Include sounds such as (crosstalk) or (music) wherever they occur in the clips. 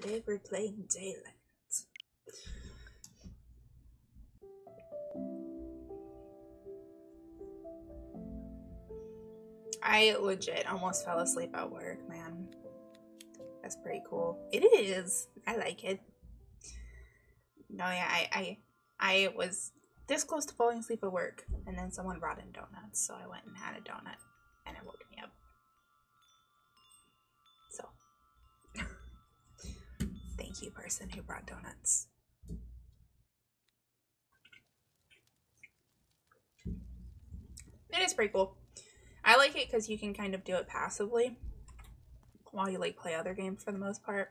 Today we're playing Deiland. I legit almost fell asleep at work, man. That's pretty cool. It is. I like it. No, yeah, I, I, I was this close to falling asleep at work, and then someone brought in donuts, so I went and had a donut, and it woke me up. So, thank you, person who brought donuts. It is pretty cool. I like it because you can kind of do it passively while you like play other games for the most part.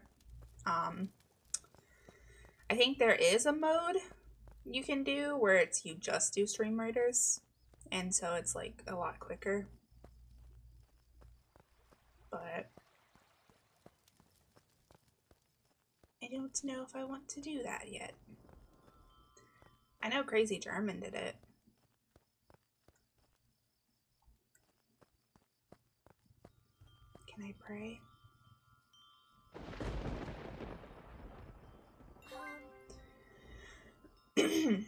Um, I think there is a mode you can do where it's you just do stream raiders, and so it's like a lot quicker. But don't know if I want to do that yet. I know Crazy German did it. Can I pray? (clears throat)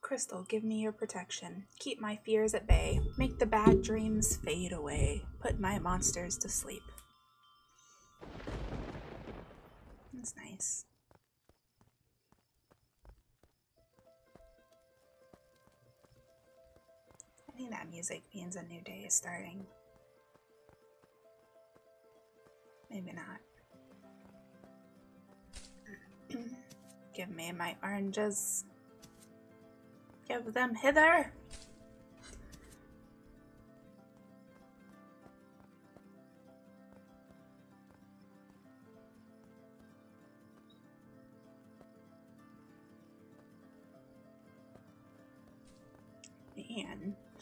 Crystal, give me your protection. Keep my fears at bay. Make the bad dreams fade away. Put my monsters to sleep. That's nice. I think that music means a new day is starting. Maybe not. (clears throat) Give me my oranges. Give them hither.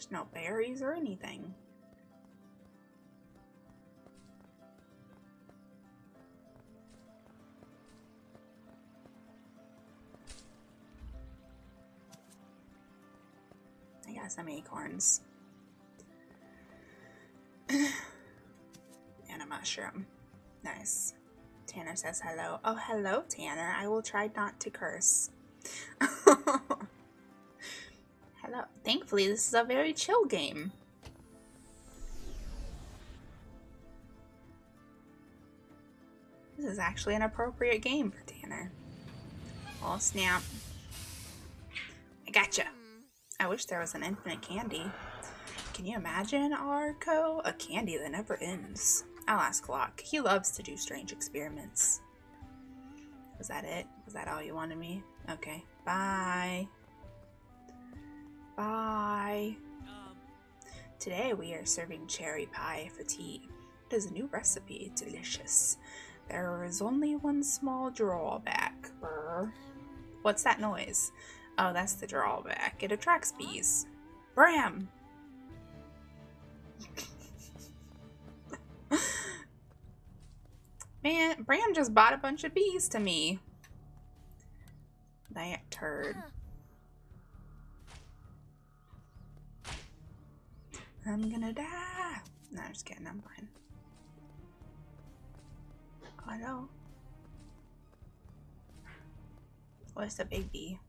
There's no berries or anything. I got some acorns. (clears throat) and a mushroom. Nice. Tanner says hello. Oh, hello, Tanner. I will try not to curse. (laughs) Thankfully, this is a very chill game. This is actually an appropriate game for Tanner. Oh, snap. I gotcha. I wish there was an infinite candy. Can you imagine, Arco? A candy that never ends. I'll ask Locke. He loves to do strange experiments. Was that it? Was that all you wanted me? Okay. Bye. Bye. Today we are serving cherry pie for tea. It is a new recipe. Delicious. There is only one small drawback. Brr. What's that noise? Oh, that's the drawback. It attracts bees. Bram! (laughs) Man, Bram just bought a bunch of bees to me. That turd. I'm gonna die. No, I'm just kidding. I'm fine. Oh no. What's a big bee?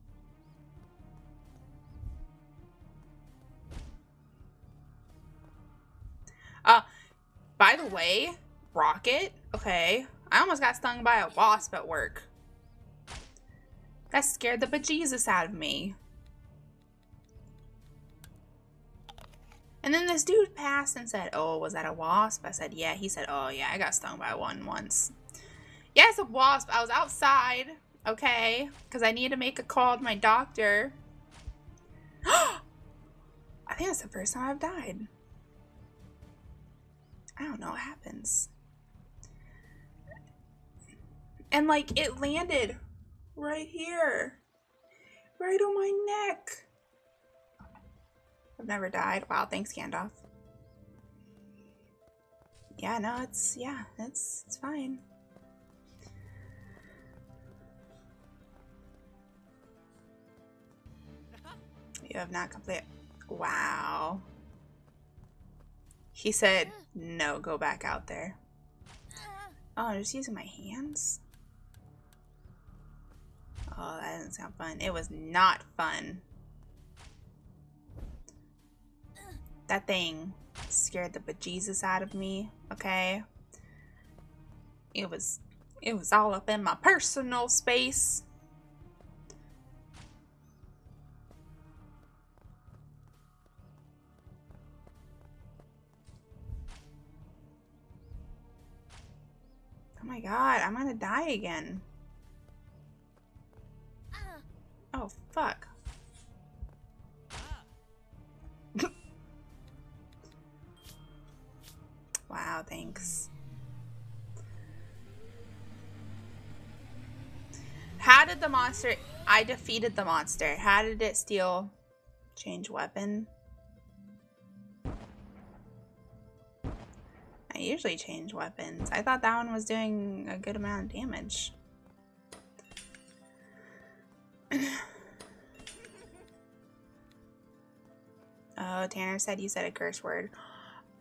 Uh, by the way, Rocket, okay, I almost got stung by a wasp at work. That scared the bejesus out of me. And then this dude passed and said, oh, was that a wasp? I said, yeah. He said, oh, yeah, I got stung by one once. Yeah, it's a wasp. I was outside, okay, because I need to make a call to my doctor. (gasps) I think that's the first time I've died. I don't know what happens. And like it landed right here. Right on my neck. I've never died. Wow, thanks Gandalf. Yeah, no, it's yeah, it's it's fine. You have not completed. Wow. He said, no, go back out there. Oh, I'm just using my hands? Oh, that doesn't sound fun. It was not fun. That thing scared the bejesus out of me, okay? It was it was all up in my personal space. Oh my god, I'm gonna die again. Uh. Oh, fuck. Wow, thanks. How did the monster... I defeated the monster. How did it steal... Change weapon? I usually change weapons. I thought that one was doing a good amount of damage. (laughs) oh, Tanner said you said a curse word.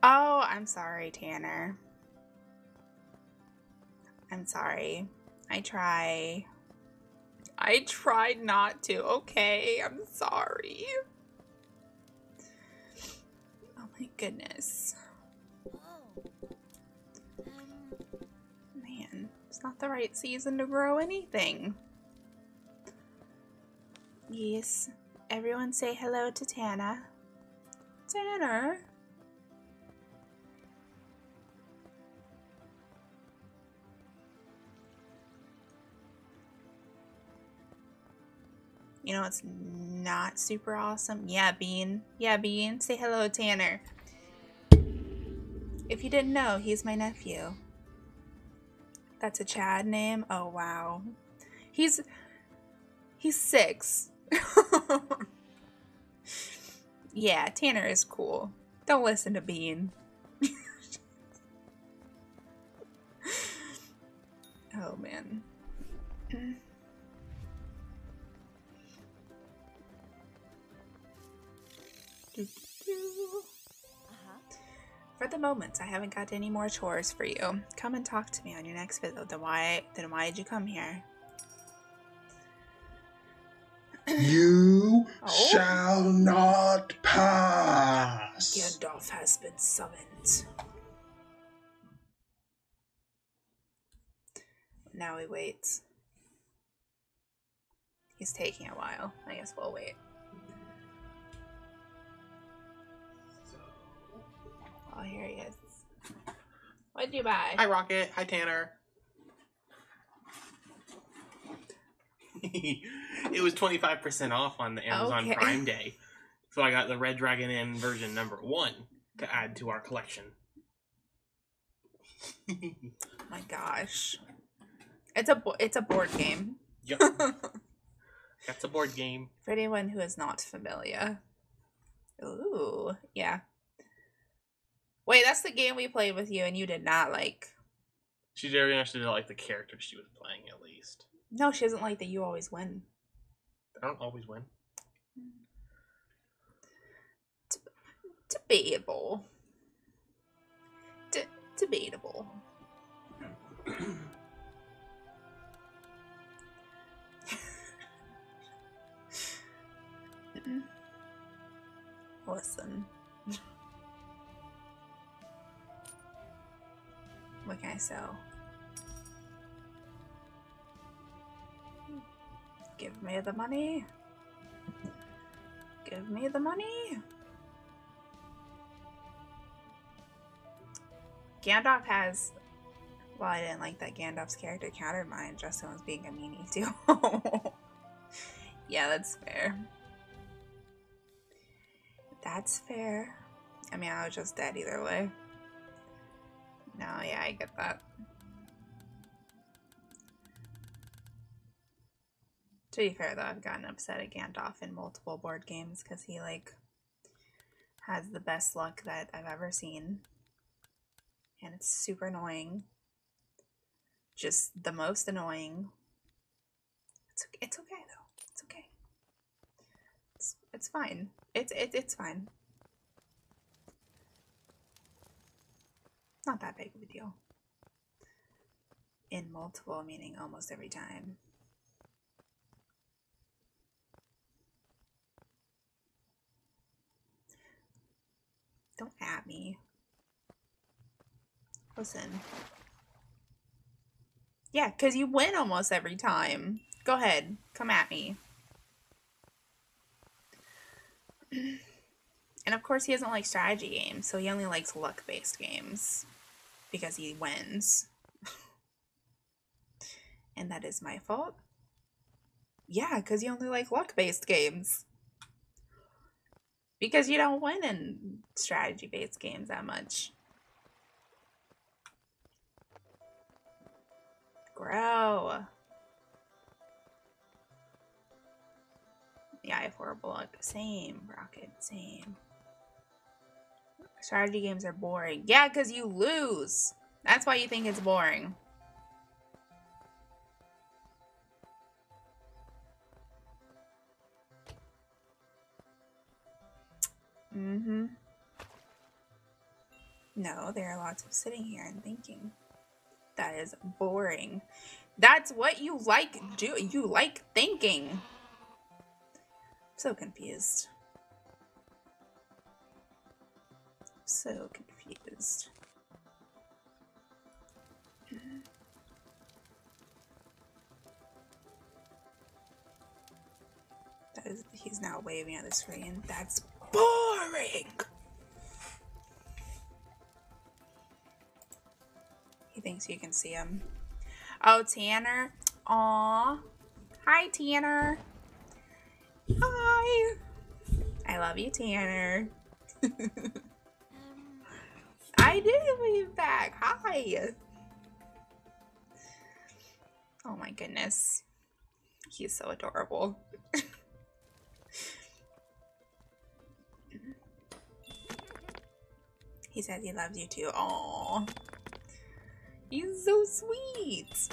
Oh, I'm sorry, Tanner. I'm sorry. I try. I tried not to. Okay, I'm sorry. Oh my goodness. Man, it's not the right season to grow anything. Yes, everyone say hello to Tana. Tanner. You know it's not super awesome? Yeah, Bean. Yeah, Bean. Say hello, Tanner. If you didn't know, he's my nephew. That's a Chad name? Oh, wow. He's... He's six. (laughs) yeah, Tanner is cool. Don't listen to Bean. (laughs) oh, man. Uh-huh. For the moment, I haven't got any more chores for you. Come and talk to me on your next visit. Then why then why did you come here? You (clears throat) oh? shall not pass. Gandalf has been summoned. Now he waits. He's taking a while. I guess we'll wait. Oh, here he is. What'd you buy? Hi, Rocket. Hi, Tanner. (laughs) it was 25% off on the Amazon okay. Prime Day. So I got the Red Dragon Inn version number one to add to our collection. (laughs) my gosh. It's a it's a board game. Yep. (laughs) That's a board game. For anyone who is not familiar. Ooh, yeah. Wait, that's the game we played with you and you did not like. She very much didn't like the character she was playing, at least. No, she doesn't like that you always win. I don't always win. debatable. debatable. (coughs) Listen. What can I sell? Give me the money. Give me the money. Gandalf has. Well, I didn't like that Gandalf's character countered mine. Justin was being a meanie (laughs) too. yeah, that's fair. That's fair. I mean, I was just dead either way. No, yeah, I get that. To be fair, though, I've gotten upset at Gandalf in multiple board games because he, like, has the best luck that I've ever seen. And it's super annoying. Just the most annoying. It's, it's okay, though. It's okay. It's, it's fine. It's, it, it's fine. Not that big of a deal. In multiple, meaning almost every time. Don't at me. Listen. Yeah, because you win almost every time. Go ahead. Come at me. (clears throat) and of course, he doesn't like strategy games, so he only likes luck based games because he wins. and that is my fault. Yeah, because you only like luck based games. Because you don't win in strategy based games that much. Grow. Yeah, I have horrible luck. Same, Rocket, same. Strategy games are boring. Yeah, because you lose. That's why you think it's boring. Mm-hmm. No, there are lots of sitting here and thinking. That is boring. That's what you like do you like thinking. I'm So confused. So confused. That is, he's now waving at the screen. That's boring. He thinks you can see him. Oh, Tanner. Aw. Hi, Tanner. Hi. I love you, Tanner. (laughs) I did wave back. Hi. Oh my goodness. He's so adorable. he says he loves you too. Aww. He's so sweet.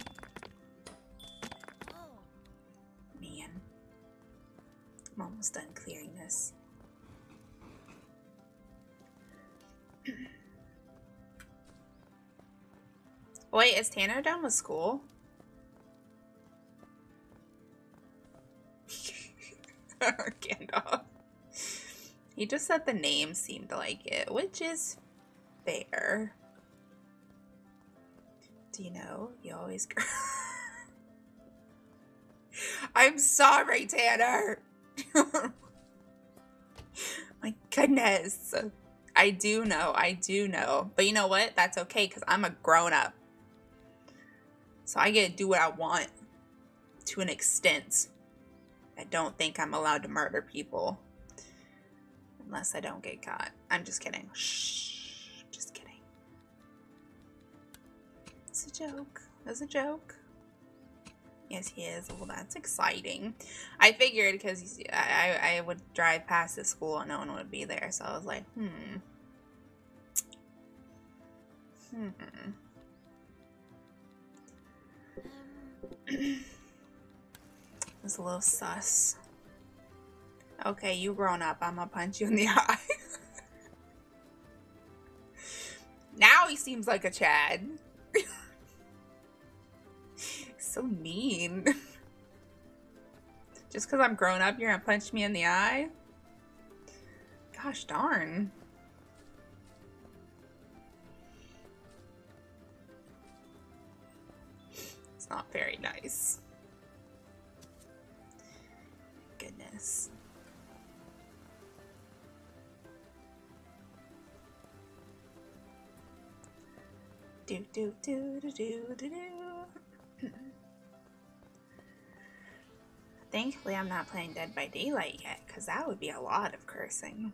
Man. I'm almost done clearing this. Wait, is Tanner done with school? (laughs) Gandalf. He just said the name seemed like it, which is fair. Do you know you always. (laughs) I'm sorry, Tanner. (laughs) My goodness. I do know. I do know. But you know what? That's okay because I'm a grown up. So I get to do what I want to an extent. I don't think I'm allowed to murder people unless I don't get caught. I'm just kidding. Shh. Just kidding. It's a joke. It's a joke. Yes, he is. Well, that's exciting. I figured because I, I would drive past the school and no one would be there. So I was like, hmm. Hmm. (laughs) it's a little sus. Okay, you grown up. I'm gonna punch you in the (laughs) eye. now he seems like a Chad. (laughs) so mean. Just because I'm grown up, you're gonna punch me in the eye? Gosh darn. Nice. Goodness. Do do do do do do do. (clears throat) Thankfully, I'm not playing Dead by Daylight yet, because that would be a lot of cursing.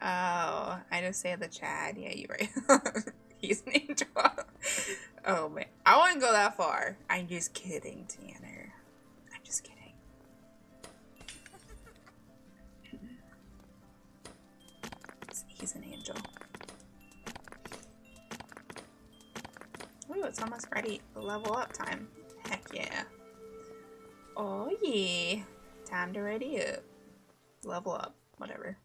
Oh, I just say the Chad. Yeah, you're right. (laughs) He's named Oh man, I wouldn't go that far. I'm just kidding, Tanner. I'm just kidding. He's an angel. Ooh, it's almost ready. Level up time. Heck yeah. Oh yeah. Time to ready up. Level up. Whatever.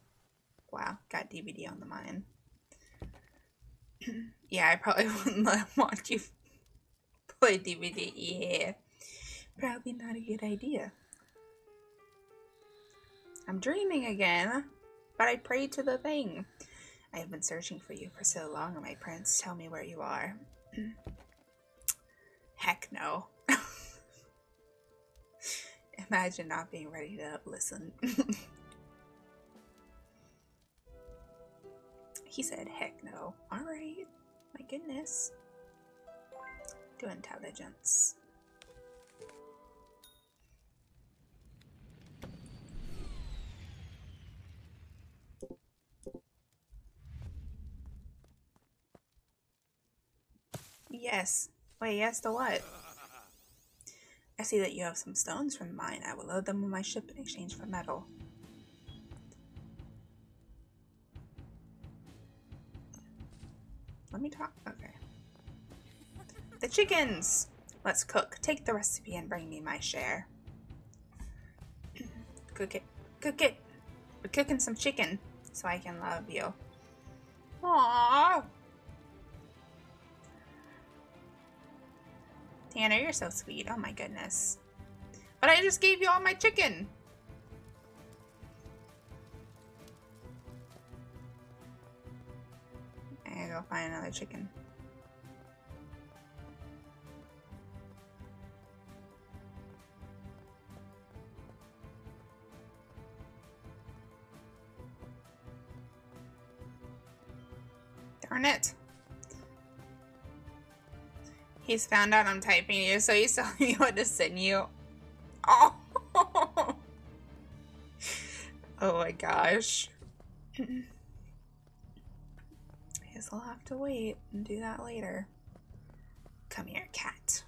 Wow, got DBD on the mine. Yeah, I probably (laughs) wouldn't watch you play DBD. Yeah. Probably not a good idea. I'm dreaming again, but I prayed to the thing. I have been searching for you for so long, my prince. Tell me where you are. (clears throat) Heck no. (laughs) Imagine not being ready to listen. (laughs) he said, heck no. Alright. My goodness. Do intelligence. Yes. Wait, yes to what? I see that you have some stones from mine. I will load them on my ship in exchange for metal. Let me talk. Okay. The chickens! Let's cook. Take the recipe and bring me my share. cook it. Cook it! We're cooking some chicken so I can love you. Aww! Tanner, you're so sweet. Oh my goodness. But I just gave you all my chicken. Go find another chicken. Darn it. He's found out I'm typing you, so he's (laughs) telling me what to send you. Oh! (laughs) oh my gosh. (clears throat) Guess I'll have to wait and do that later. Come here, cat.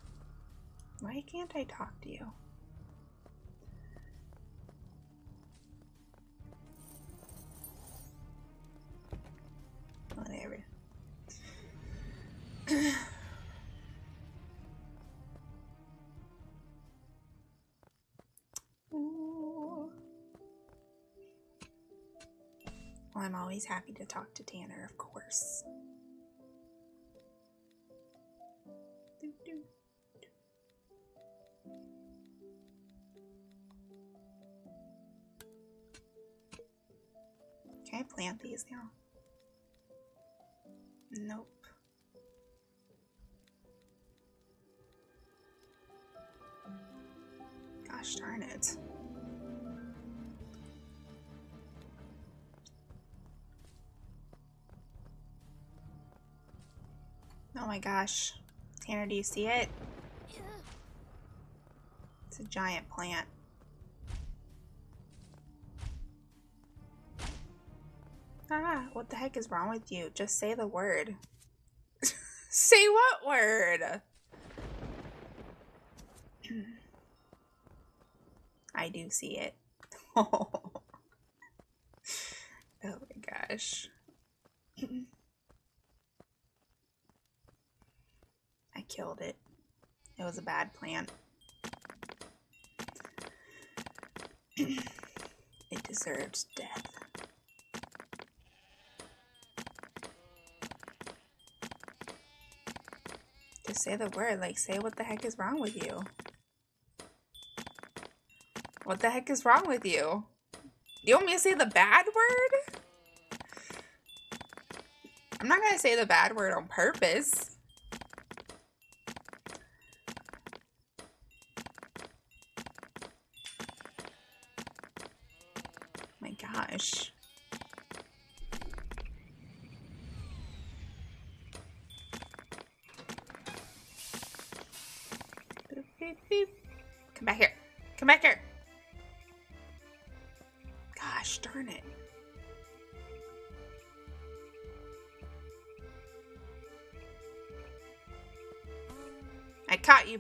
Why can't I talk to you? Whatever. (clears throat) Well, I'm always happy to talk to Tanner, of course. Can I plant these now? Nope. Gosh darn it. Oh my gosh. Tanner, do you see it? It's a giant plant. Ah, what the heck is wrong with you? Just say the word. (laughs) say what word? (clears throat) I do see it. (laughs) oh my gosh. (clears throat) killed it. It was a bad plant. (clears throat) it deserves death. Just say the word, like say what the heck is wrong with you. What the heck is wrong with you? You want me to say the bad word? I'm not gonna say the bad word on purpose.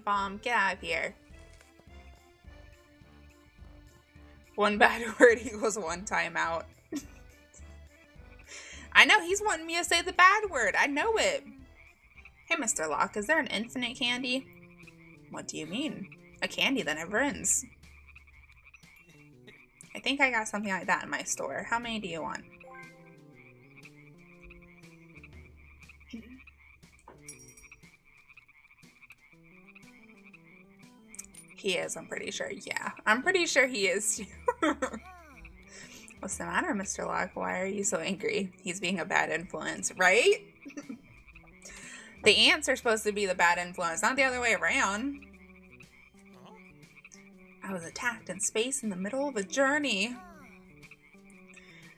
Bomb. Get out of here. One (laughs) bad word equals one timeout. (laughs) I know he's wanting me to say the bad word. I know it. Hey, Mr. Locke, is there an infinite candy? What do you mean? A candy that never ends. I think I got something like that in my store. How many do you want? He is, I'm pretty sure. Yeah, I'm pretty sure he is. (laughs) What's the matter, Mr. Locke? Why are you so angry? He's being a bad influence, right? (laughs) the ants are supposed to be the bad influence, not the other way around. I was attacked in space in the middle of a journey.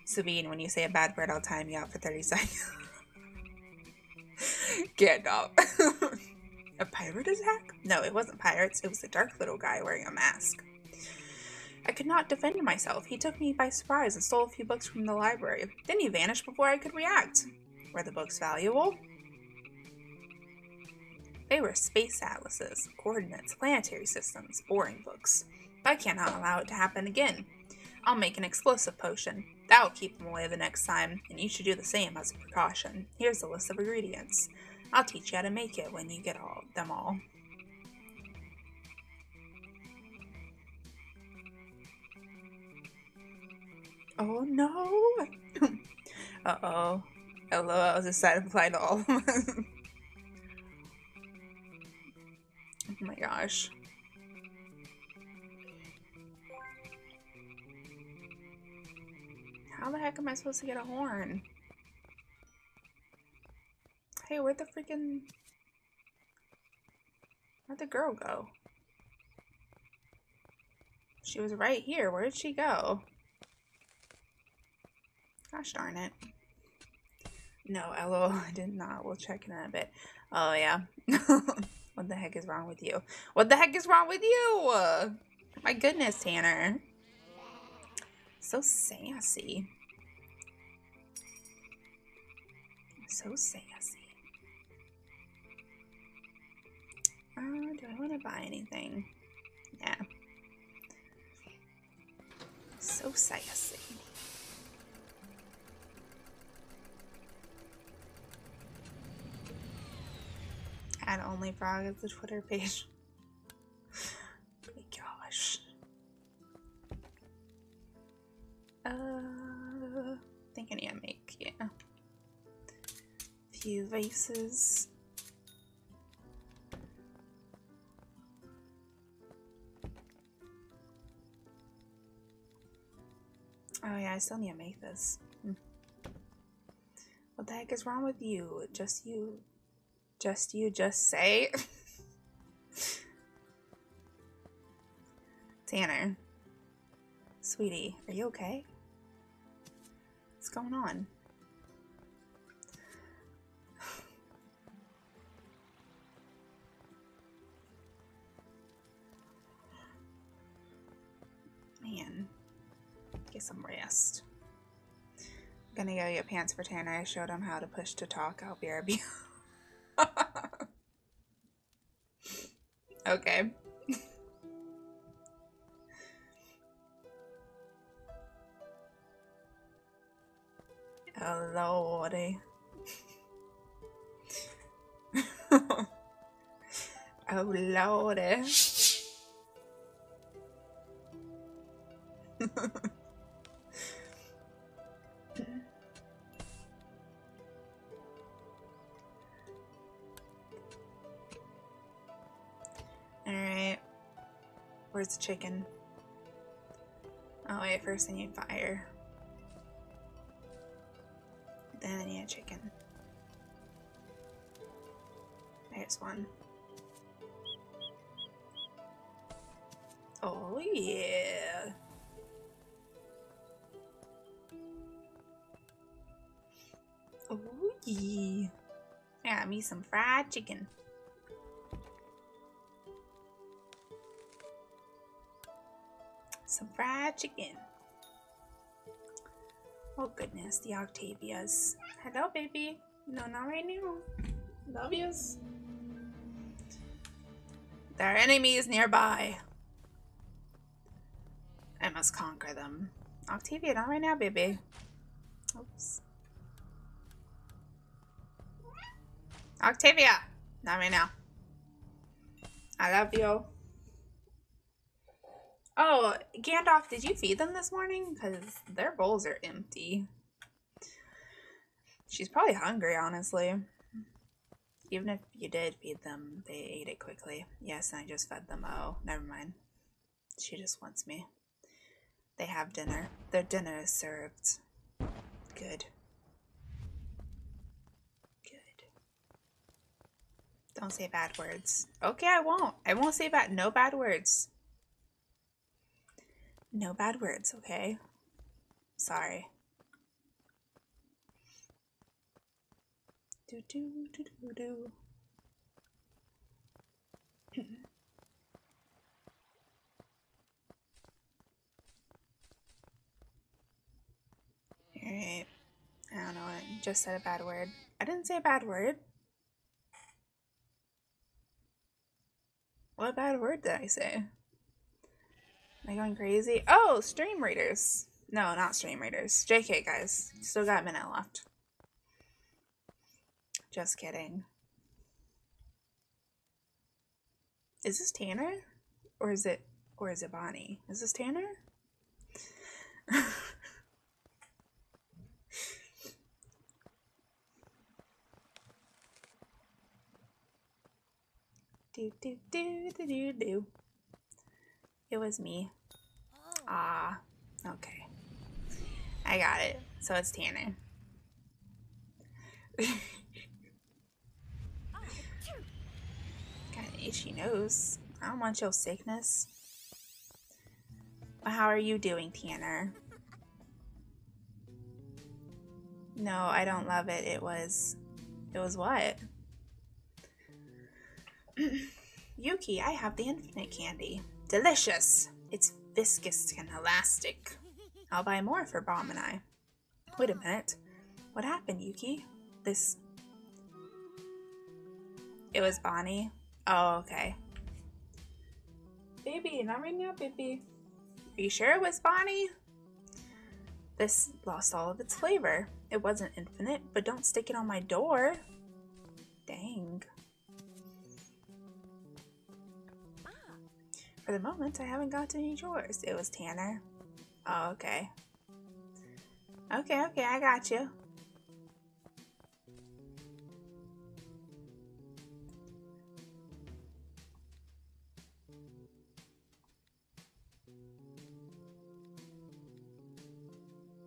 Sabine, when you say a bad word, I'll time you out for 30 seconds. (laughs) Get up. A pirate attack? No, it wasn't pirates. It was the dark little guy wearing a mask. I could not defend myself. He took me by surprise and stole a few books from the library. Then he vanished before I could react. Were the books valuable? They were space atlases, coordinates, planetary systems, boring books. I cannot allow it to happen again. I'll make an explosive potion. That will keep them away the next time, and you should do the same as a precaution. Here's a list of ingredients. I'll teach you how to make it when you get all them all. Oh no! (laughs) uh oh. Hello, I was decided to apply to all of them. (laughs) oh my gosh. How the heck am I supposed to get a horn? Hey, where'd the freaking... Where'd the girl go? She was right here. Where did she go? Gosh darn it. No, lol, (laughs) I did not. We'll check in a bit. Oh, yeah. (laughs) what the heck is wrong with you? What the heck is wrong with you? My goodness, Tanner. So sassy. So sassy. Uh, do I want to buy anything? Yeah. So sassy. Add only frog as the Twitter page. (laughs) my gosh. Uh, think I need to make, yeah. A Few vases. Oh yeah, I still need to make this. Hmm. What the heck is wrong with you? Just you just you just say. (laughs) Tanner. Sweetie, are you okay? What's going on? Some rest. I'm gonna go get pants for Tanner. I showed him how to push to talk. I'll be right (laughs) okay. (laughs) oh lordy. (laughs) oh lordy. Chicken? Oh wait, first I need fire. Then I need a chicken. There's one. Oh yeah. Oh yeah. Got me some fried chicken. Some fried chicken. Oh goodness, the Octavias. Hello, baby. No, not right now. Love yous. There are enemies nearby. I must conquer them. Octavia, not right now, baby. Oops. Octavia! Not right now. I love you. Oh, Gandalf, did you feed them this morning? Because their bowls are empty. She's probably hungry, honestly. Even if you did feed them, they ate it quickly. Yes, I just fed them. Oh, never mind. She just wants me. They have dinner. Their dinner is served. Good. Good. Don't say bad words. Okay, I won't. I won't say bad. No bad words. No bad words, okay? Sorry. Do do do do do. (laughs) Alright. I don't know. I just said a bad word. I didn't say a bad word. What bad word did I say? Am I going crazy? Oh, stream raiders. No, not stream raiders. JK, guys. Still got a minute left. Just kidding. Is this Tanner? Or is it or is it Bonnie? Is this Tanner? (laughs) do do do do do do. It was me. Ah, okay. I got it. So it's Tanner. Got an itchy nose. I don't want your sickness. How are you doing, Tanner? No, I don't love it. It was... It was what? (clears throat) Yuki, I have the infinite candy. Delicious! It's viscous and elastic. I'll buy more for Bomb and I. Wait a minute. What happened, Yuki? This... It was Bonnie? Oh, okay. Baby, not right now, baby. Are you sure it was Bonnie? This lost all of its flavor. It wasn't infinite, but don't stick it on my door. For the moment, I haven't got any chores. It was Tanner. Oh, okay. Okay, okay, I got you.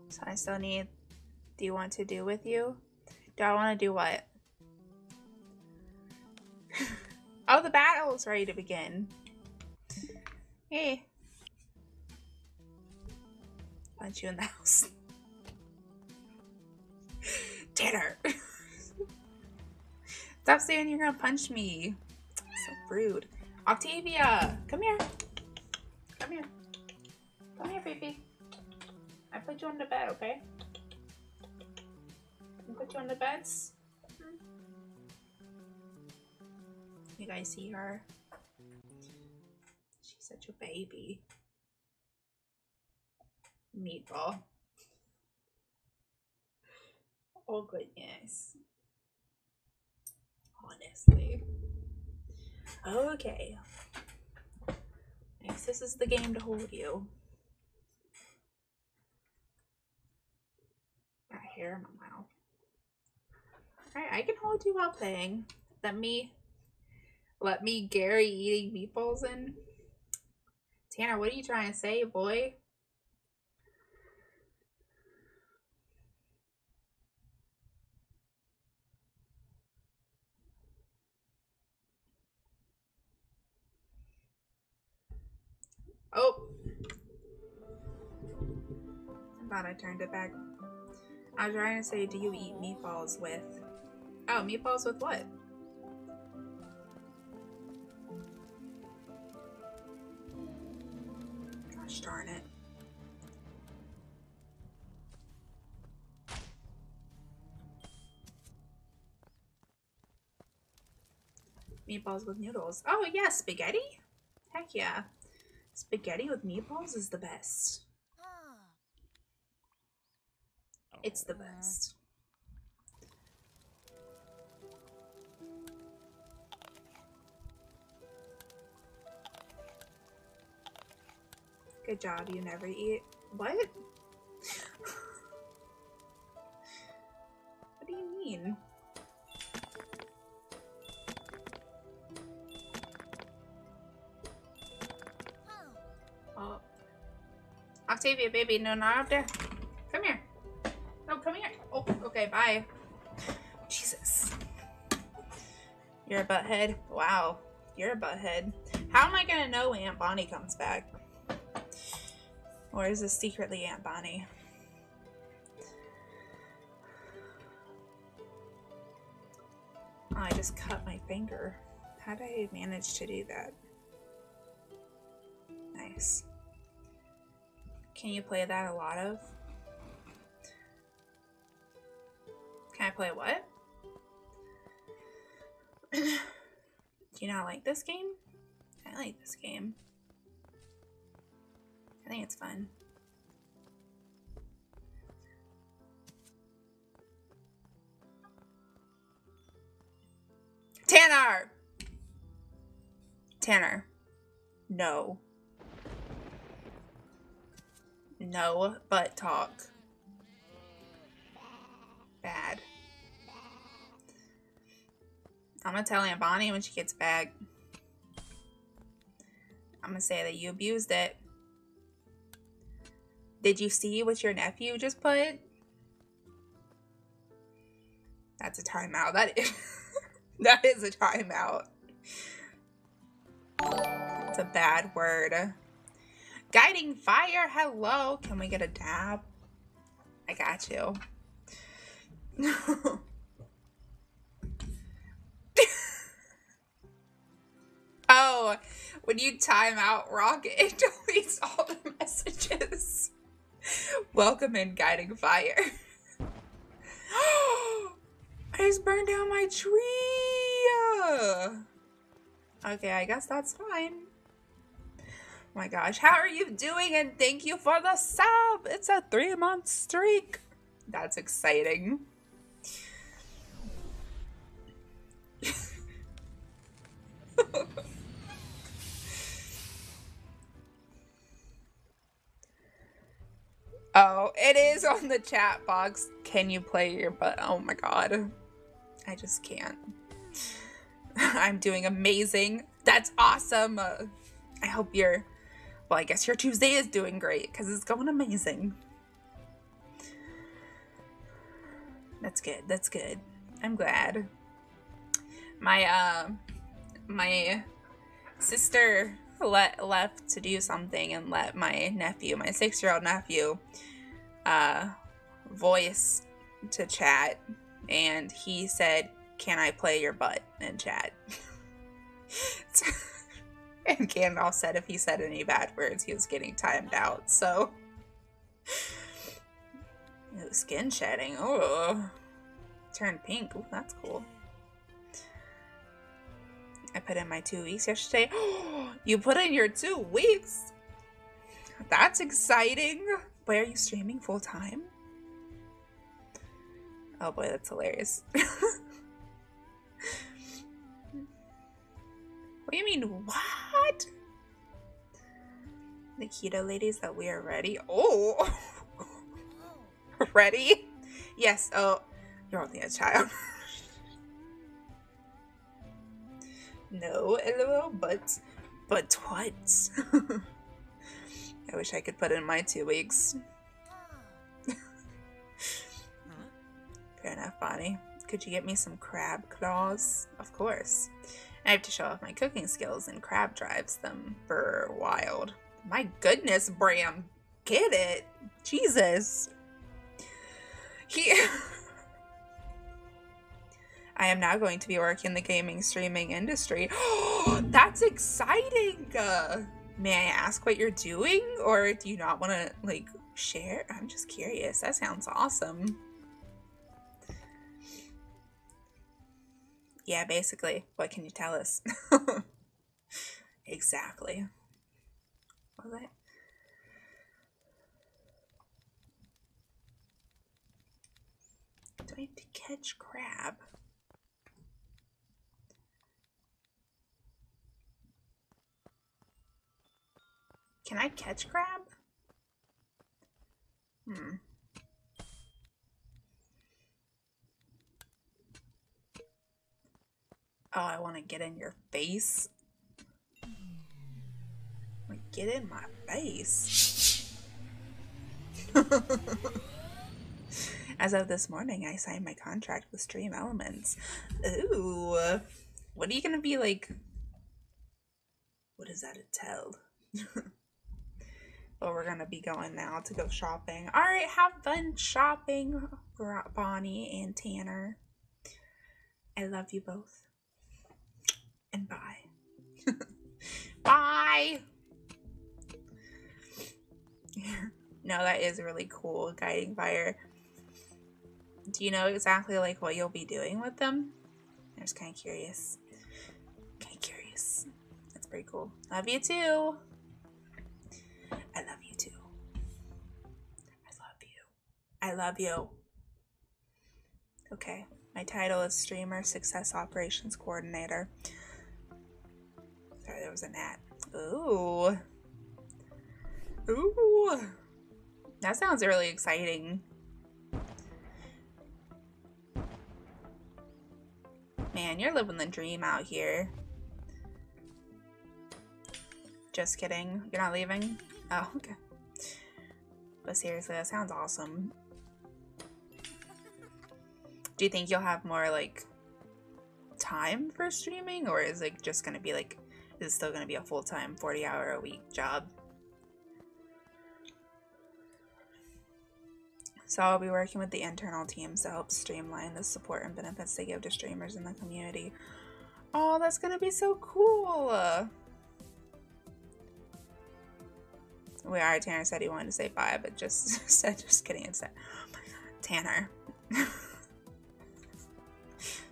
So I still need... Do you want to do with you? Do I want to do what? (laughs) oh, the battle's ready to begin. Hey. Punch you in the house. Tanner! Stop saying you're gonna punch me. So rude. Octavia! Come here. Come here. Come here, baby. I put you on the bed, okay? I put you on the beds. Hmm? You guys see her? Such a baby. Meatball. Oh goodness. Honestly. Okay. This is the game to hold you. Got hair in my mouth. Alright, I can hold you while playing. Let me let me Gary eating meatballs in. Tanner, what are you trying to say, boy? Oh! I thought I turned it back. I was trying to say, do you eat meatballs with... Oh, meatballs with what? Gosh darn it. Meatballs with noodles. Oh yeah, spaghetti? Heck yeah. Spaghetti with meatballs is the best. Ah. It's the best. Job, you never eat. What? (laughs) what do you mean? Oh. Octavia, baby, no, not up there. Come here. No, come here. Oh, okay, bye. Jesus. You're a butthead. Wow. You're a butthead. How am I gonna know when Aunt Bonnie comes back? Or is this secretly Aunt Bonnie? I just cut my finger. How did I manage to do that? Nice. Can you play that a lot of? Can I play what? (clears throat) Do you not like this game? I like this game. I think it's fun. Tanner! Tanner. No. No, but talk. Bad. I'm gonna tell Aunt Bonnie when she gets back. I'm gonna say that you abused it. Did you see what your nephew just put? That's a timeout. That is (laughs) that is a timeout. It's a bad word. Guiding fire, hello. Can we get a dab? I got you. (laughs) oh, when you time out Rocket, (laughs) it deletes all the messages. (laughs) Welcome in Guiding Fire. (gasps) I just burned down my tree. Okay, I guess that's fine. Oh my gosh, how are you doing? And thank you for the sub. It's a three month streak. That's exciting. (laughs) oh, it is on the chat box. Can you play your butt? Oh my god. I just can't. (laughs) I'm doing amazing. That's awesome. Uh, I hope your, well, I guess your Tuesday is doing great because it's going amazing. That's good. That's good. I'm glad. My, uh, my sister let left to do something and let my nephew, my six year old nephew, uh, voice to chat, and he said, "Can I play your butt in chat?" (laughs) and Gandalf said if he said any bad words, he was getting timed out. So, skin shedding. Oh, turned pink. Ooh, that's cool. I put in my two weeks yesterday. (gasps) you put in your two weeks? That's exciting. Why are you streaming full time? Oh boy, that's hilarious. (laughs) what do you mean, what? The keto ladies that we are ready. Oh! (laughs) ready? Yes, oh, you're only a child. (laughs) no, lol, but, but what? (laughs) I wish I could put in my two weeks. Fair enough, Bonnie. Could you get me some crab claws? Of course. I have to show off my cooking skills, and crab drives them for wild. My goodness, Bram. Get it. Jesus. He. (laughs) I am now going to be working in the gaming streaming industry. (gasps) That's exciting! Uh, may I ask what you're doing? Or do you not want to, like, share? I'm just curious. That sounds awesome. Yeah, basically. What can you tell us? (laughs) exactly. Was that? Do I to catch crab? Can I catch crab? Hmm. Oh, I want to get in your face. Like, get in my face. (laughs) As of this morning, I signed my contract with Stream Elements. Ooh. What are you gonna be like? What is that a tell? (laughs) but we're gonna be going now to go shopping. Alright, have fun shopping, Bonnie and Tanner. I love you both. And bye. (laughs) bye! (laughs) no, that is really cool, Guiding Fire. Do you know exactly like what you'll be doing with them? I was kind of curious. Kind of curious. That's pretty cool. Love you too. I love you too. I love you. I love you. Okay. My title is Streamer Success Operations Coordinator. Sorry, there was a gnat. Ooh. Ooh. That sounds really exciting. Man, you're living the dream out here. Just kidding. You're not leaving? Oh, okay. But seriously, that sounds awesome. Do you think you'll have more, like, time for streaming? Or is it just gonna be, like, is it still gonna be a full-time 40-hour-a-week job? So I'll be working with the internal teams to help streamline the support and benefits they give to streamers in the community. Oh, that's gonna be so cool! We are. Tanner said he wanted to say bye, but just (laughs) said, just kidding instead. Tanner. (laughs)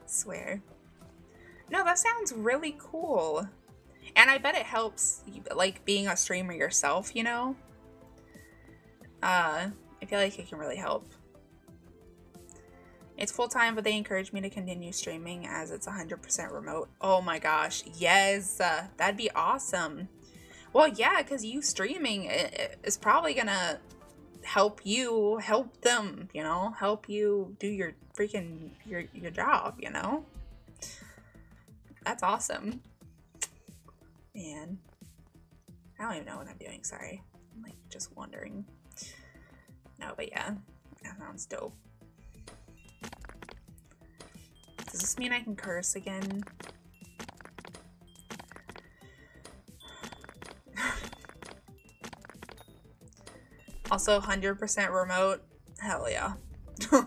Swear. No, that sounds really cool. And I bet it helps, like, being a streamer yourself, you know? Uh, I feel like it can really help. It's full time, but they encourage me to continue streaming as it's 100% remote. Oh my gosh, yes, uh, that'd be awesome. Well, yeah, because you streaming is probably gonna help you help them, you know, help you do your freaking your your job, you know. That's awesome. Man, I don't even know what I'm doing. Sorry, I'm like just wondering. No, but yeah, that sounds dope. Does this mean I can curse again? (laughs) also, 100% remote. Hell yeah. (laughs)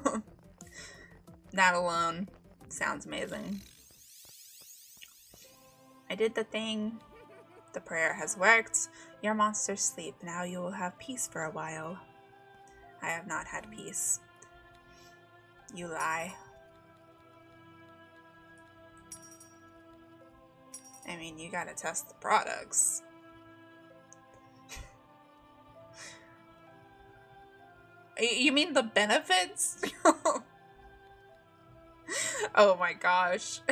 that alone sounds amazing. I did the thing. The prayer has worked. Your monsters sleep. Now you will have peace for a while. I have not had peace. You lie. I mean, you gotta test the products. You mean the benefits? (laughs) oh my gosh. (laughs)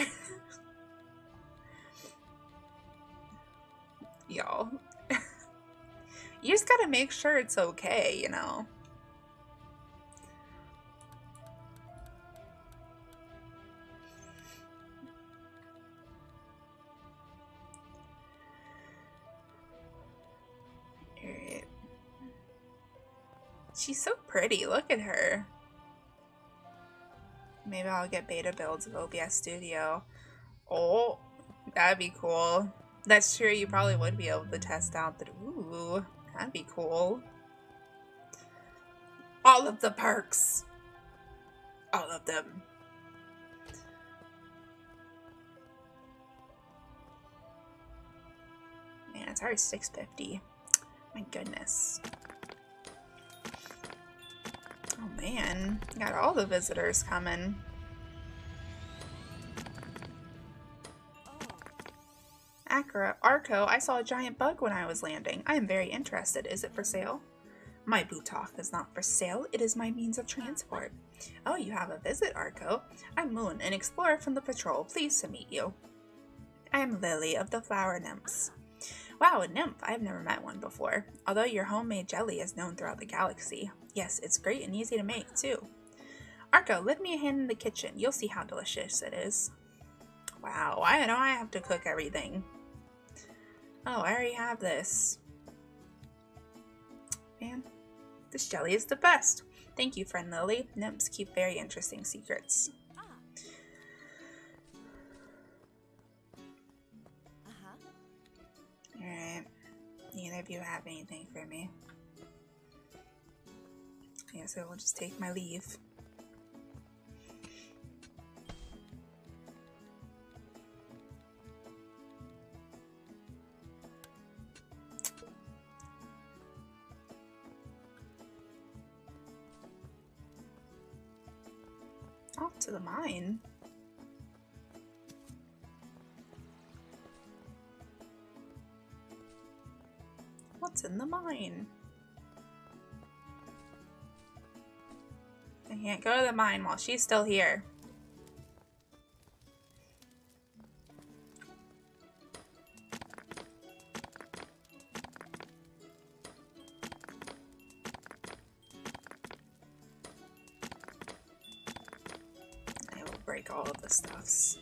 Y'all. (laughs) you just gotta make sure it's okay, you know? Pretty. Look at her. Maybe I'll get beta builds of OBS Studio. Oh, that'd be cool. That's true. You probably would be able to test out that. Ooh, that'd be cool. All of the perks. All of them. Man, it's already 650. My goodness. Oh man, got all the visitors coming. Acra, Arco, I saw a giant bug when I was landing. I am very interested. Is it for sale? My Butok is not for sale. It is my means of transport. Oh, you have a visit, Arco. I'm Moon, an explorer from the patrol. Pleased to meet you. I am Lily of the Flower Nymphs. Wow, a nymph. I have never met one before. Although your homemade jelly is known throughout the galaxy. Yes, it's great and easy to make, too. Arco, lend me a hand in the kitchen. You'll see how delicious it is. Wow, I know I have to cook everything. Oh, I already have this. Man. This jelly is the best. Thank you, friend Lily. Nymphs keep very interesting secrets. Uh-huh. Alright. Neither of you have anything for me. I guess I will just take my leave. Off to the mine. What's in the mine? I can't go to the mine while she's still here. I will break all of the stuffs.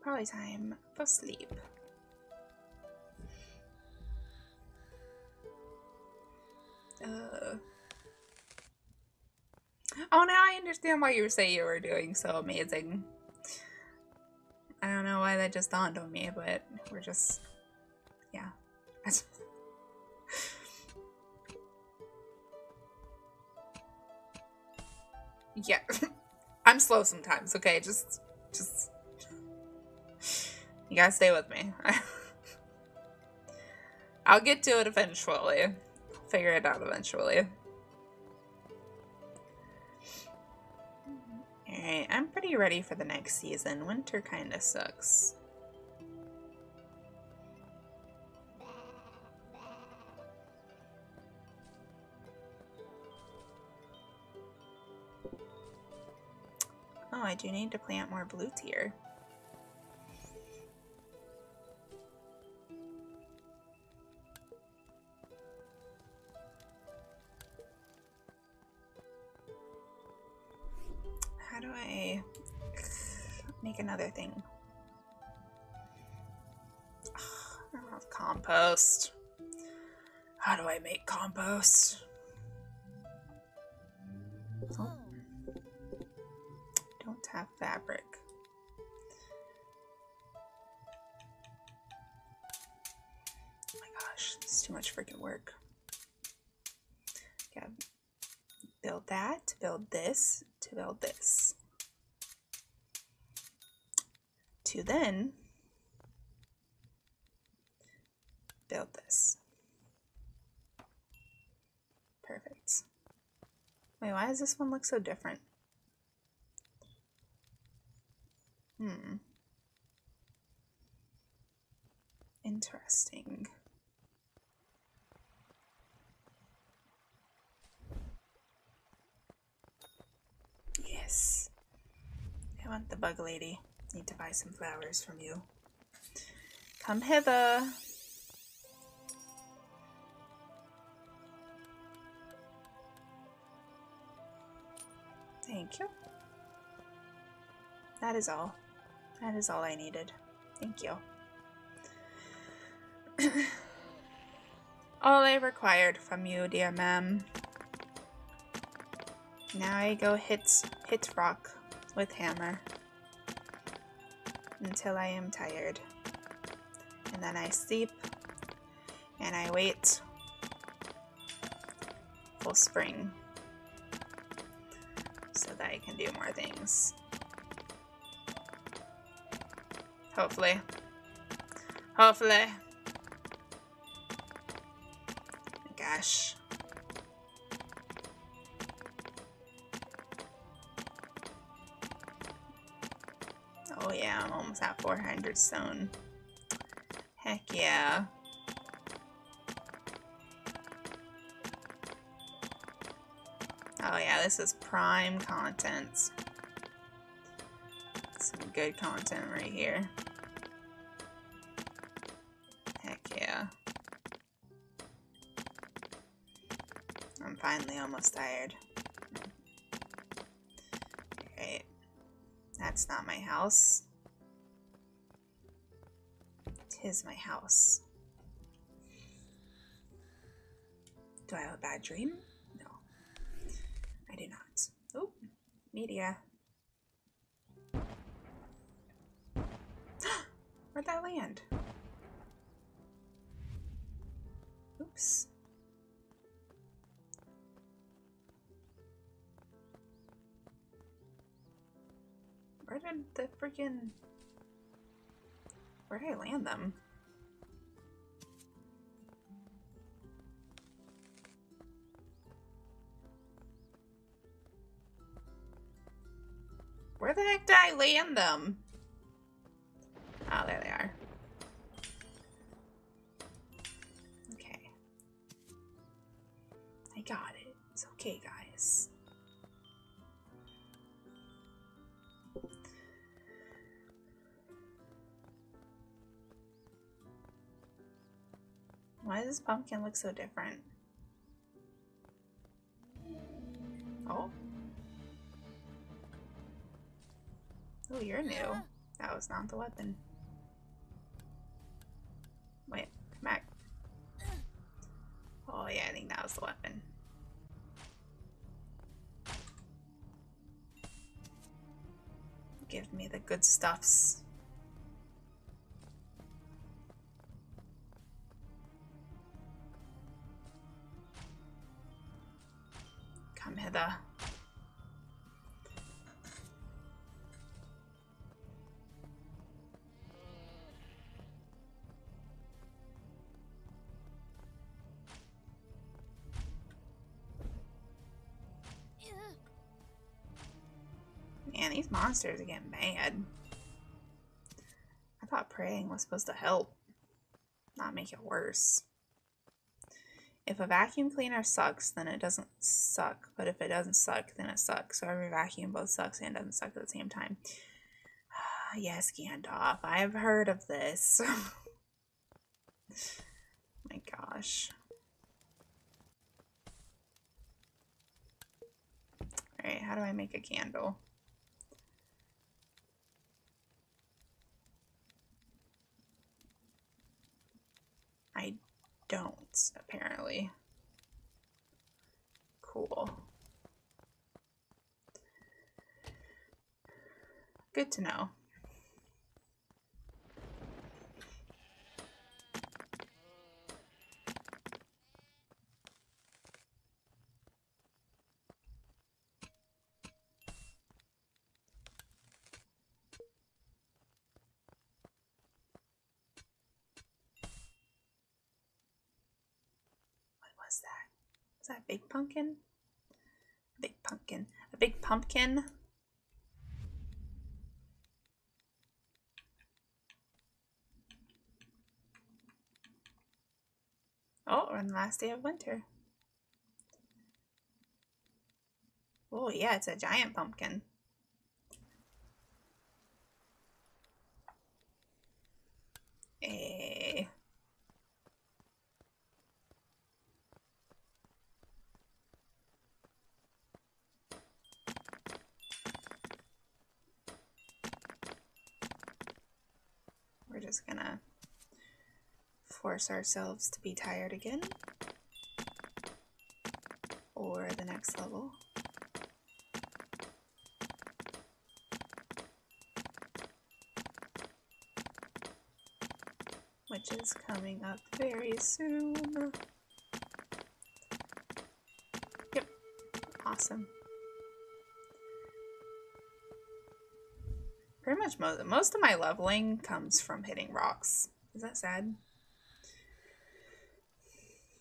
Probably time for sleep. Uh. Oh, now I understand why you say you were doing so amazing. I don't know why that just dawned on me, but we're just, I'm slow sometimes. Okay, just, just, you gotta stay with me. (laughs) I'll get to it eventually figure it out eventually. Alright, I'm pretty ready for the next season. Winter kinda sucks. I do need to plant more blue tier. How do I make another thing? (sighs) Have compost. How do I make compost? Oh. Fabric. Oh my gosh, this is too much freaking work. Yeah, build that, to build this, to build this. To then build this. Perfect. Wait, why does this one look so different? Hmm. Interesting. Yes. I want the bug lady. Need to buy some flowers from you. Come hither. Thank you. That is all. That is all I needed. Thank you. (coughs) all I required from you, dear ma'am. Now I go hit hit rock with hammer until I am tired. And then I sleep and I wait for spring so that I can do more things. Hopefully. Hopefully. Gosh. Oh yeah, I'm almost at 400 stone. Heck yeah. Oh yeah, this is prime content. Some good content right here. Finally almost tired. Right. That's not my house. Tis my house. Do I have a bad dream? No. I do not. Oh, media. Freaking... Where did I land them? Where the heck did I land them? Does this pumpkin look so different? Oh. Oh, you're new. That was not the weapon. Wait, come back. Oh yeah, I think that was the weapon. Give me the good stuffs. Monsters are mad. I thought praying was supposed to help, not make it worse. If a vacuum cleaner sucks, then it doesn't suck. But if it doesn't suck, then it sucks. So every vacuum both sucks and doesn't suck at the same time. (sighs) yes, Gandalf. I've heard of this. (laughs) My gosh. Alright, how do I make a candle? I don't, apparently. Cool. Good to know. was that? Was that a big pumpkin? A big pumpkin. A big pumpkin? Oh, we're on the last day of winter. Oh, yeah, it's a giant pumpkin. Eh. We're just gonna force ourselves to be tired again. Or the next level. Which is coming up very soon. Yep. Awesome. Pretty much most, most of my leveling comes from hitting rocks. Is that sad?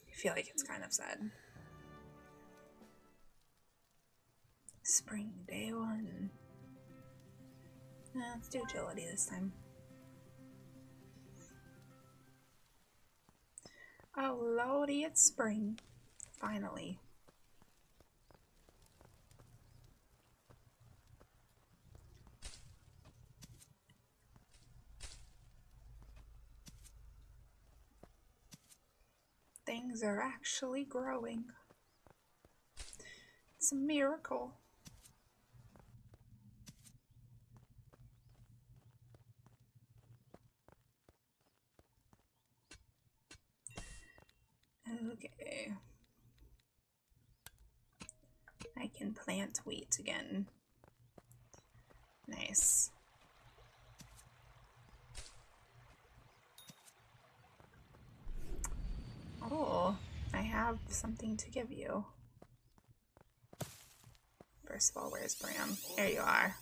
I feel like it's kind of sad. Spring day one. let's do agility this time. Oh, lordy, it's spring. Finally. Things are actually growing. It's a miracle. Okay. I can plant wheat again. Nice. Oh, I have something to give you. First of all, where's Bram? There you are.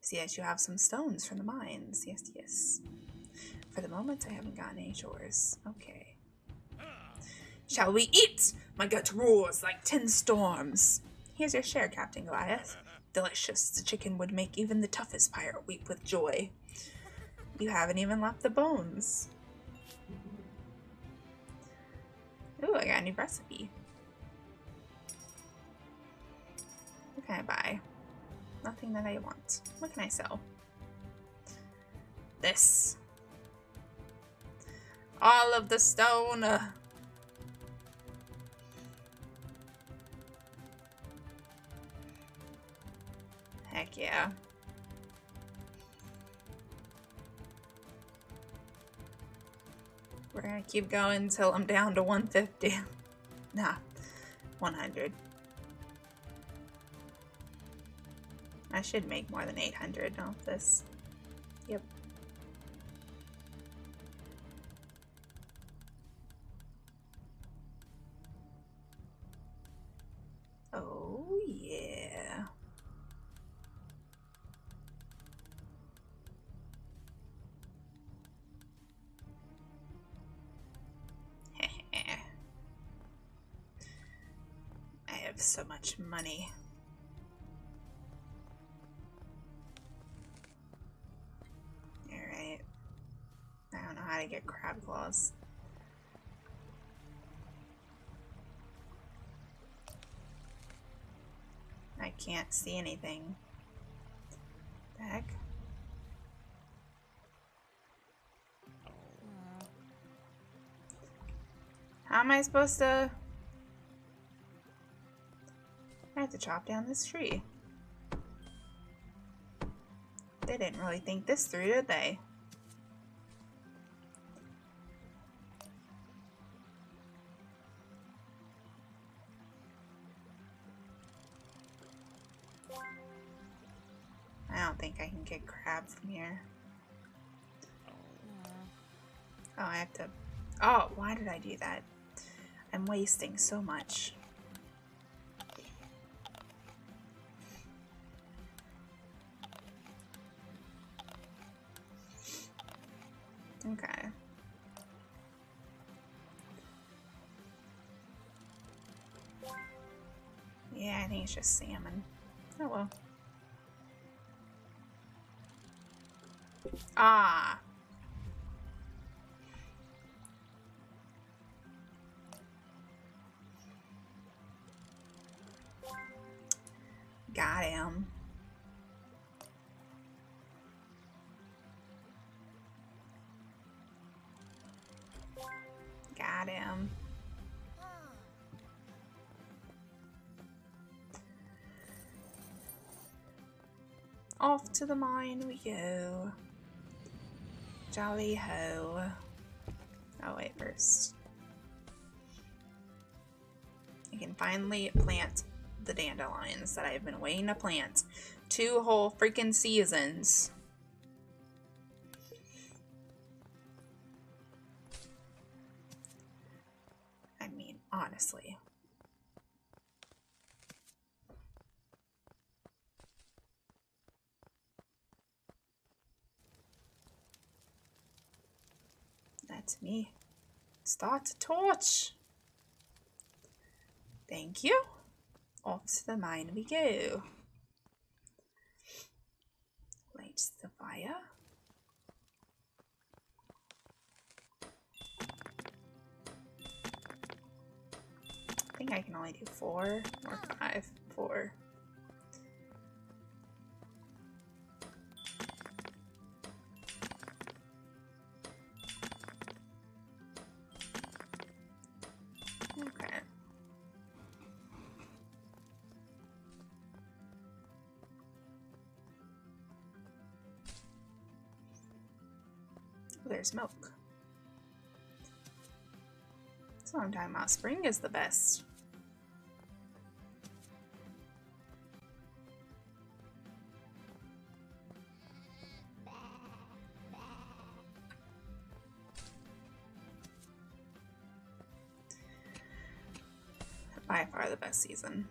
See, yes, you have some stones from the mines. Yes, yes. For the moment, I haven't gotten any chores. Okay. Shall we eat? My gut roars like ten storms. Here's your share, Captain Goliath. Delicious. The chicken would make even the toughest pirate weep with joy. You haven't even left the bones. Ooh, I got a new recipe. What can I buy? Nothing that I want. What can I sell? This. All of the stone. Heck yeah. We're gonna keep going until I'm down to 150. (laughs) nah, 100. I should make more than 800 off this. Yep. So much money. Alright. I don't know how to get crab claws. I can't see anything. The heck? How am I supposed to... have to chop down this tree. They didn't really think this through, did they? I don't think I can get crab from here. Oh, I have to... Oh, why did I do that? I'm wasting so much. Just salmon. Oh well. Ah. Got him. Off to the mine we go. Jolly ho. Oh, wait, first. I can finally plant the dandelions that I've been waiting to plant. Two whole freaking seasons. Me. Start a torch. Thank you. Off to the mine we go. Light the fire. I think I can only do four or five. Four. Milk. That's what I'm talking about. Spring is the best. By far the best season.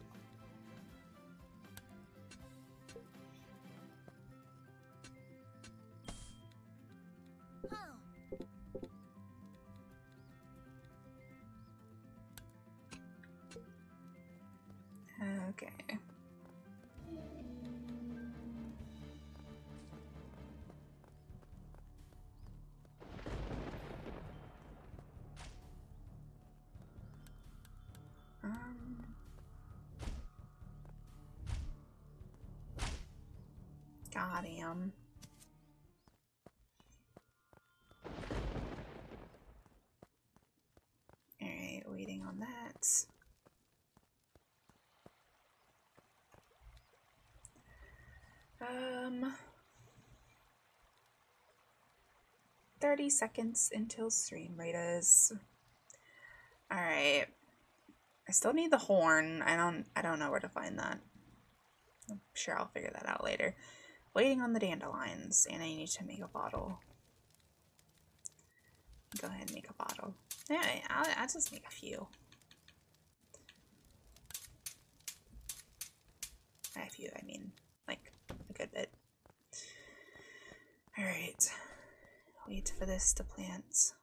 Um, 30 seconds until Stream Raiders. Alright. I still need the horn. I don't I don't know where to find that. I'm sure I'll figure that out later. Waiting on the dandelions, and I need to make a bottle. Go ahead and make a bottle. Yeah, I'll, I'll just make a few. By a few, I mean good bit. Alright. Wait for this to plant.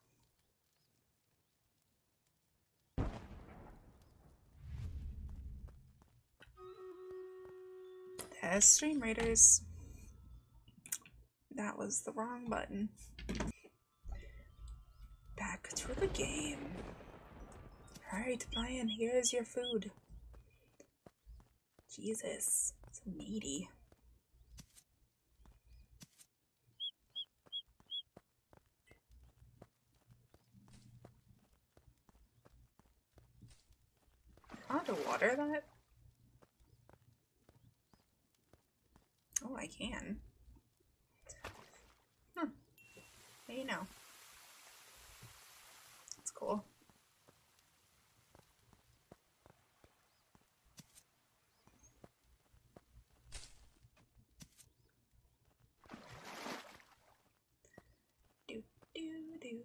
As Stream Raiders. That was the wrong button. Back to the game. Alright, Brian, here's your food. Jesus, so needy. I to water that? Oh, I can. Hmm. How you know? That's cool. Do do do.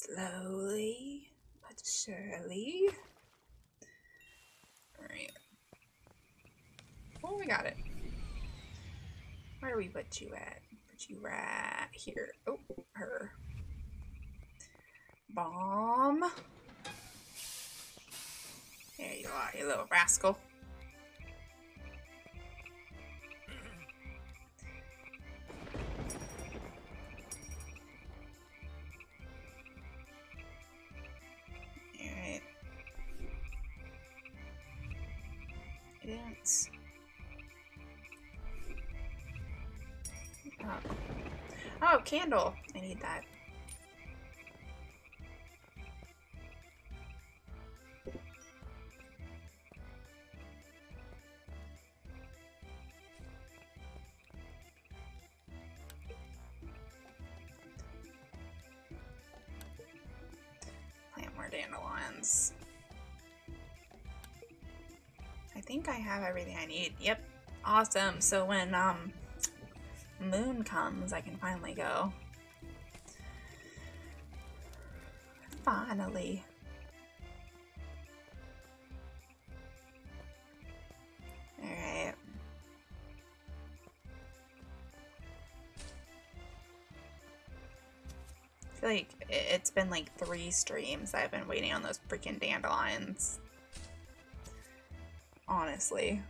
Slowly but surely. Alright. Oh, we got it. Where do we put you at? Put you right here. Oh, her. Bomb. There you are, you little rascal. Oh. oh, candle. I need that. Have everything I need. Yep. Awesome. So when um moon comes, I can finally go. Finally. Alright. I feel like it's been like three streams I've been waiting on those freaking dandelions. Honestly.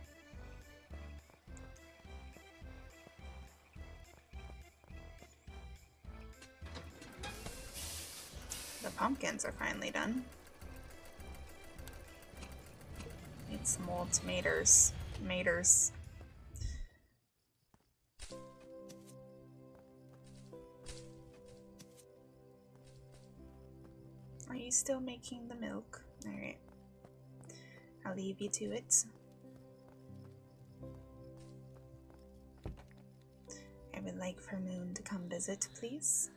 The pumpkins are finally done. Need some more tomatoes. Tomatoes. Are you still making the milk? Alright. I'll leave you to it. I would like for Moon to come visit, please.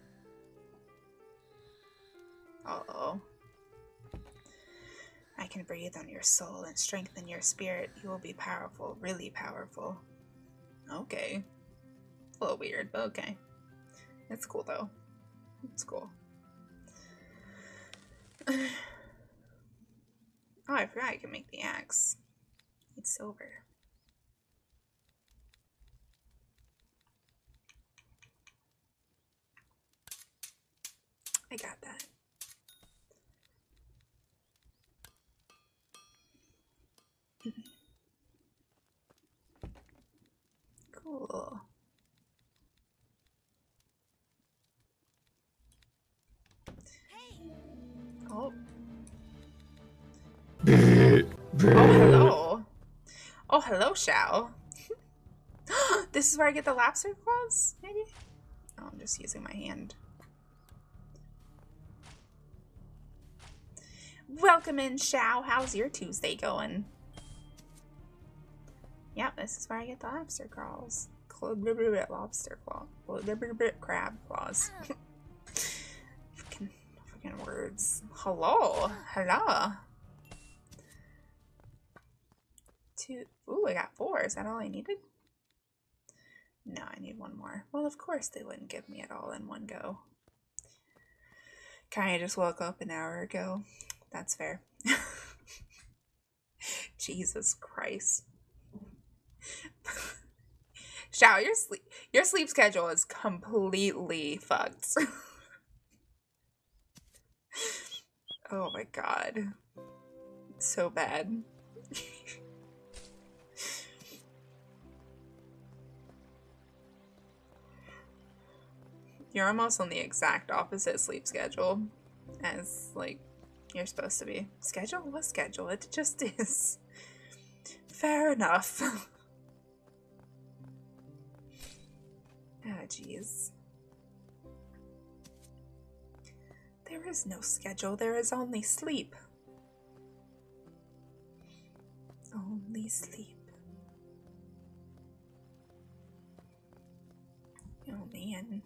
Uh oh. I can breathe on your soul and strengthen your spirit. You will be powerful, really powerful. Okay. A little weird, but okay. It's cool though. It's cool. (sighs) (sighs) (sighs) oh, I forgot I can make the axe. It's silver. I got that. (laughs) cool. Oh, hello. Oh, hello, Xiao. (gasps) this is where I get the lobster claws, maybe? Oh, I'm just using my hand. Welcome in, Xiao. How's your Tuesday going? Yep, this is where I get the lobster claws. Lobster claw. Crab claws. (laughs) freaking, freaking words. Hello. Hello. Two. Ooh, I got four. Is that all I needed? No, I need one more. Well, of course they wouldn't give me it all in one go. Kinda just woke up an hour ago. That's fair. (laughs) Jesus Christ. (laughs) Xiao, your sleep your sleep schedule is completely fucked. (laughs) oh my god. It's so bad. You're almost on the exact opposite sleep schedule as like you're supposed to be. Schedule? was schedule? It just (laughs) is. Fair enough. (laughs) Ah, jeez. There is no schedule, there is only sleep. Only sleep. Oh man.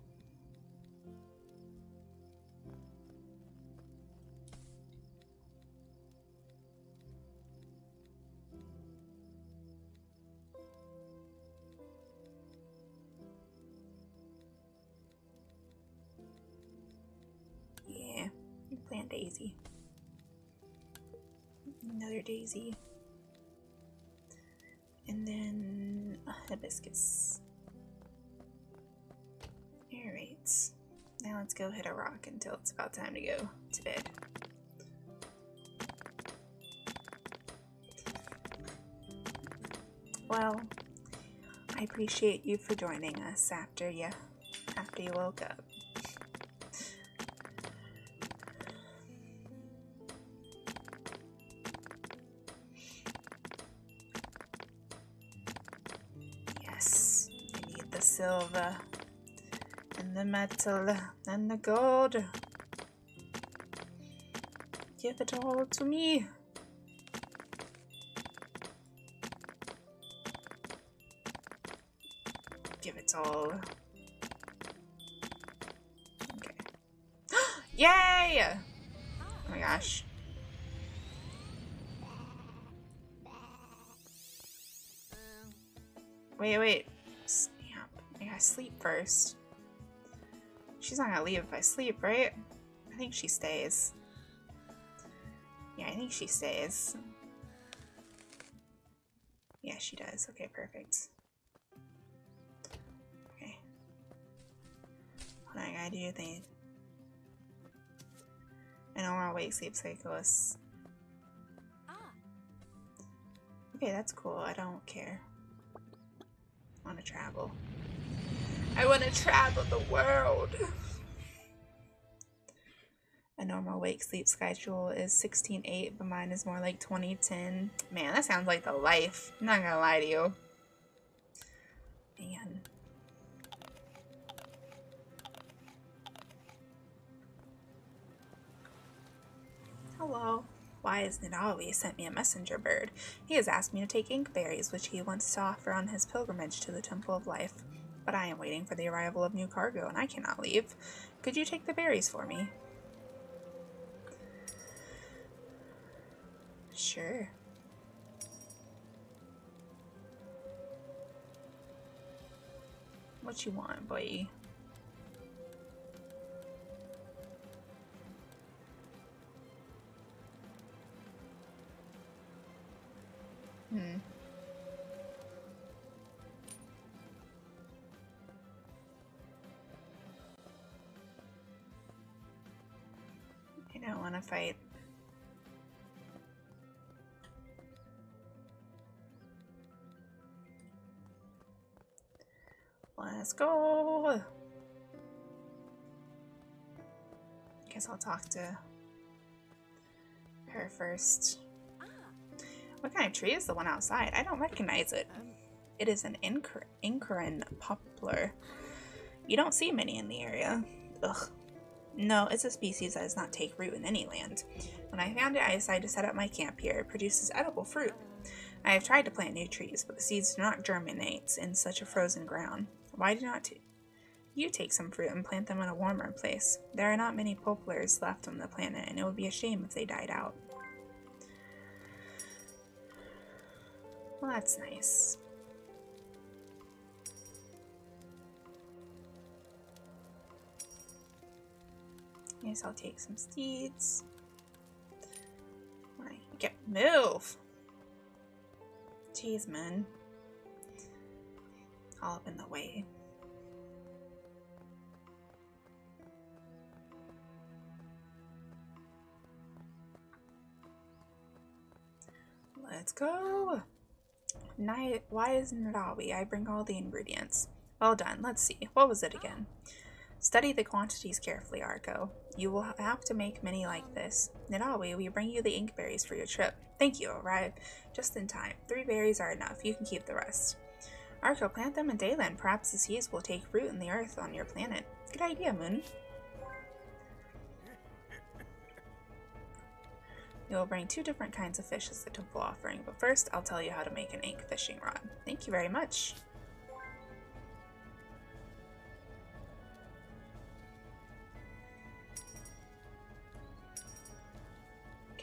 Another daisy. And then uh, hibiscus. Alright. Now let's go hit a rock until it's about time to go to bed. Well, I appreciate you for joining us after you after you woke up. Silver and the metal and the gold. Give it all to me. Give it all. Okay. (gasps) Yay! Oh my gosh. Wait, wait first. She's not gonna leave if I sleep, right? I think she stays. Yeah, I think she stays. Yeah, she does. Okay, perfect. Okay. What I gotta do thing. I don't want to wake sleep cyclists. Ah. Okay, that's cool. I don't care. I want to travel. I want to travel the world. A normal wake sleep schedule is 16-8, but mine is more like 20-10. Man, that sounds like the life. I'm not gonna lie to you. Man. Hello. Why Nidali sent me a messenger bird? He has asked me to take ink berries, which he wants to offer on his pilgrimage to the Temple of Life. But I am waiting for the arrival of new cargo, and I cannot leave. Could you take the berries for me? Sure. What you want, boy? Fight. Let's go. Guess I'll talk to her first. What kind of tree is the one outside? I don't recognize it. It is an Incaran poplar. You don't see many in the area. Ugh. No, it's a species that does not take root in any land. When I found it, I decided to set up my camp here. It produces edible fruit. I have tried to plant new trees, but the seeds do not germinate in such a frozen ground. Why do not you take some fruit and plant them in a warmer place? There are not many poplars left on the planet, and it would be a shame if they died out. Well, that's nice. Guess I'll take some seeds. Get move. Jeez, man. All up in the way. Let's go. Why isn't it Awi? I bring all the ingredients. Well done. Let's see. What was it again? Study the quantities carefully, Arco. You will have to make many like this. Nidali, we bring you the ink berries for your trip. Thank you, arrive just in time. Three berries are enough. You can keep the rest. Arco, plant them in Deiland. Perhaps the seeds will take root in the earth on your planet. Good idea, Moon. You will bring two different kinds of fish as the temple offering, but first I'll tell you how to make an ink fishing rod. Thank you very much.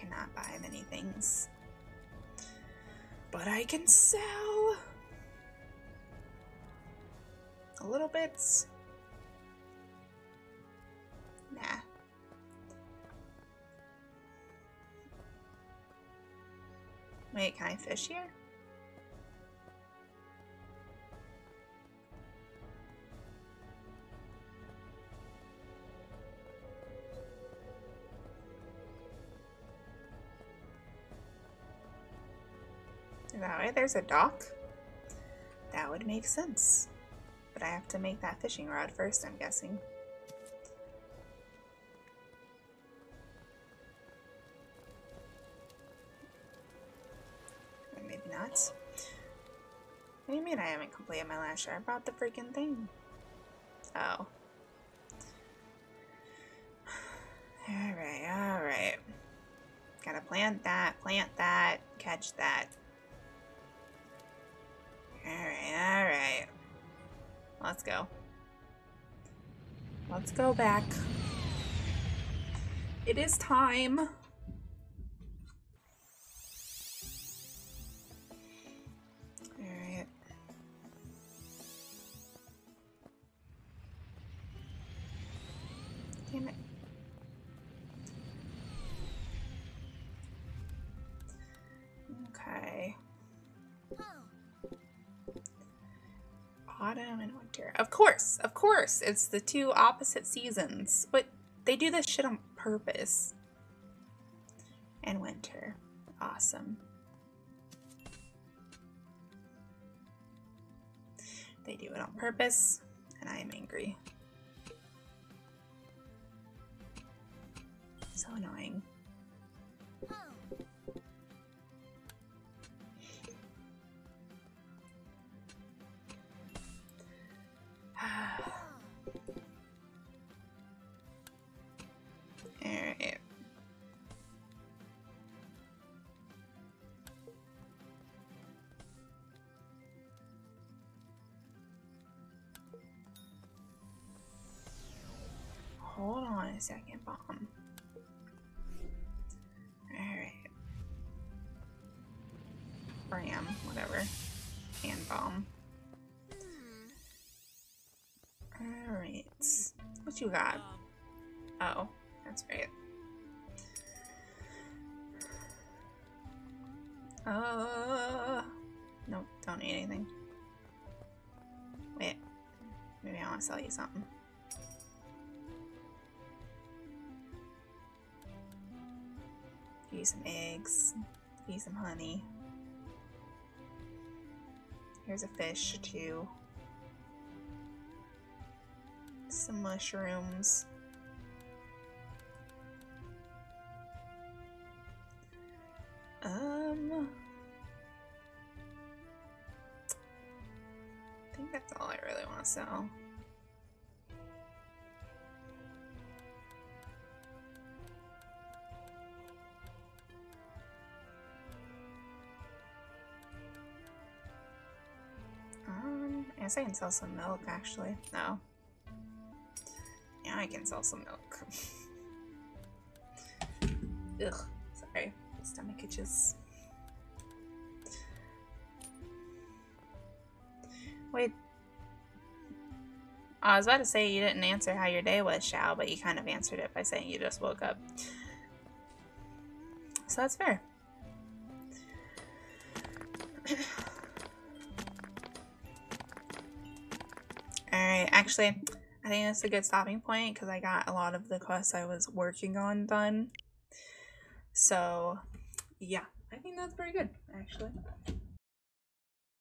Cannot buy many things. But I can sell a little bit. Nah. Wait, can I fish here? There's a dock? That would make sense. But I have to make that fishing rod first, I'm guessing. Maybe not. What do you mean I haven't completed my last year? I brought the freaking thing. Oh. (sighs) Alright, alright. Gotta plant that, plant that, catch that. Alright, alright. Let's go. Let's go back. It is time. Of course, it's the two opposite seasons. But they do this shit on purpose. And winter. Awesome. They do it on purpose, and I am angry. So annoying. A second, bomb. Alright. Ram, whatever. And bomb. Alright. What you got? Oh, that's right. Uh, nope, don't need anything. Wait, maybe I want to sell you something. You some eggs, give you some honey. Here's a fish, too. Some mushrooms. Guess I can sell some milk actually. No. Yeah, I can sell some milk. (laughs) Ugh, sorry. Stomach itches. Wait. I was about to say you didn't answer how your day was, Shao, but you kind of answered it by saying you just woke up. So that's fair. Actually, I think that's a good stopping point because I got a lot of the quests I was working on done. So, yeah, I think that's pretty good, actually.